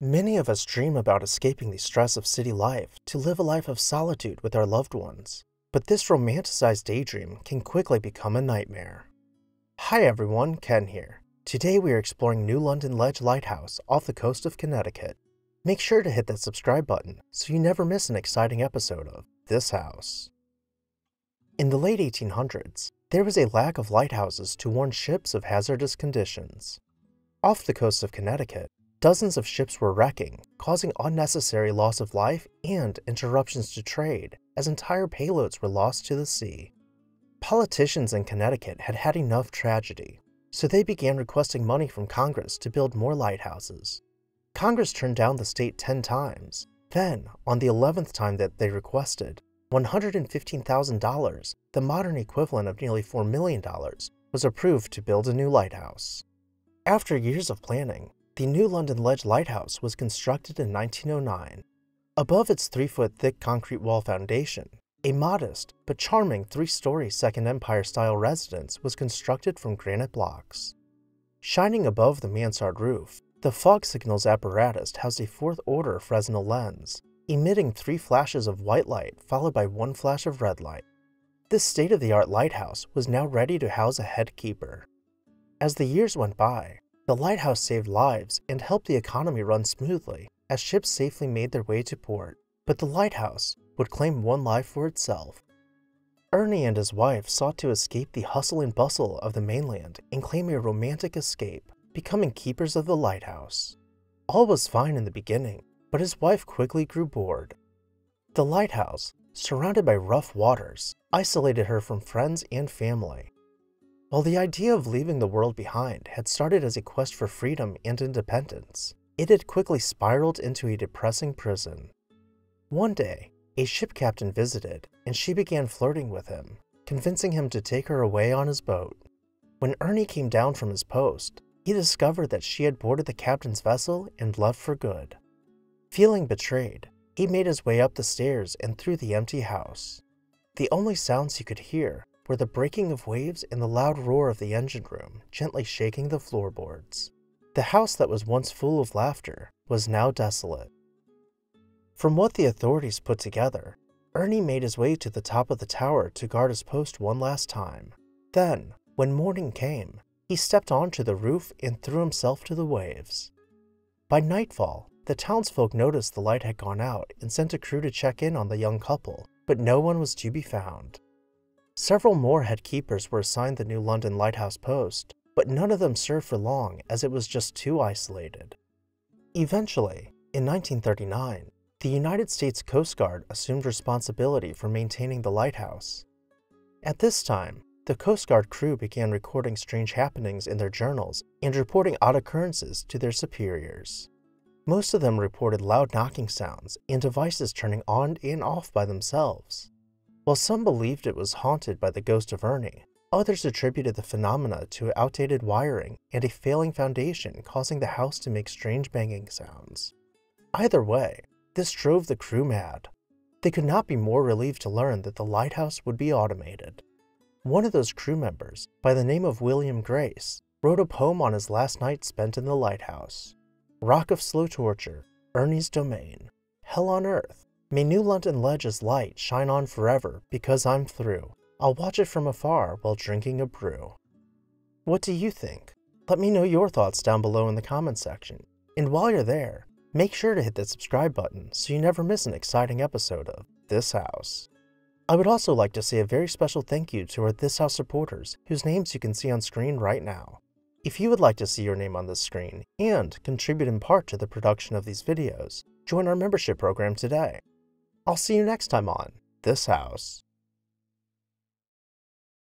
Many of us dream about escaping the stress of city life to live a life of solitude with our loved ones. But this romanticized daydream can quickly become a nightmare. Hi everyone, Ken here. Today we are exploring New London Ledge Lighthouse off the coast of Connecticut. Make sure to hit that subscribe button so you never miss an exciting episode of This House. In the late 1800s, there was a lack of lighthouses to warn ships of hazardous conditions. Off the coast of Connecticut, Dozens of ships were wrecking, causing unnecessary loss of life and interruptions to trade, as entire payloads were lost to the sea. Politicians in Connecticut had had enough tragedy, so they began requesting money from Congress to build more lighthouses. Congress turned down the state 10 times. Then, on the 11th time that they requested, $115,000, the modern equivalent of nearly $4 million, was approved to build a new lighthouse. After years of planning, the New London Ledge Lighthouse was constructed in 1909. Above its three foot thick concrete wall foundation, a modest but charming three story Second Empire style residence was constructed from granite blocks. Shining above the mansard roof, the fog signals apparatus housed a fourth order Fresnel lens, emitting three flashes of white light followed by one flash of red light. This state of the art lighthouse was now ready to house a head keeper. As the years went by, the lighthouse saved lives and helped the economy run smoothly as ships safely made their way to port, but the lighthouse would claim one life for itself. Ernie and his wife sought to escape the hustle and bustle of the mainland and claim a romantic escape, becoming keepers of the lighthouse. All was fine in the beginning, but his wife quickly grew bored. The lighthouse, surrounded by rough waters, isolated her from friends and family. While the idea of leaving the world behind had started as a quest for freedom and independence, it had quickly spiraled into a depressing prison. One day, a ship captain visited, and she began flirting with him, convincing him to take her away on his boat. When Ernie came down from his post, he discovered that she had boarded the captain's vessel and left for good. Feeling betrayed, he made his way up the stairs and through the empty house. The only sounds he could hear were the breaking of waves and the loud roar of the engine room gently shaking the floorboards. The house that was once full of laughter was now desolate. From what the authorities put together, Ernie made his way to the top of the tower to guard his post one last time. Then, when morning came, he stepped onto the roof and threw himself to the waves. By nightfall, the townsfolk noticed the light had gone out and sent a crew to check in on the young couple, but no one was to be found. Several more head keepers were assigned the new London Lighthouse post, but none of them served for long as it was just too isolated. Eventually, in 1939, the United States Coast Guard assumed responsibility for maintaining the lighthouse. At this time, the Coast Guard crew began recording strange happenings in their journals and reporting odd occurrences to their superiors. Most of them reported loud knocking sounds and devices turning on and off by themselves. While some believed it was haunted by the ghost of Ernie, others attributed the phenomena to outdated wiring and a failing foundation causing the house to make strange banging sounds. Either way, this drove the crew mad. They could not be more relieved to learn that the lighthouse would be automated. One of those crew members, by the name of William Grace, wrote a poem on his last night spent in the lighthouse. Rock of slow torture, Ernie's domain, hell on earth, May New London Ledge's light shine on forever because I'm through. I'll watch it from afar while drinking a brew. What do you think? Let me know your thoughts down below in the comments section. And while you're there, make sure to hit that subscribe button so you never miss an exciting episode of This House. I would also like to say a very special thank you to our This House supporters whose names you can see on screen right now. If you would like to see your name on this screen and contribute in part to the production of these videos, join our membership program today. I'll see you next time on This House.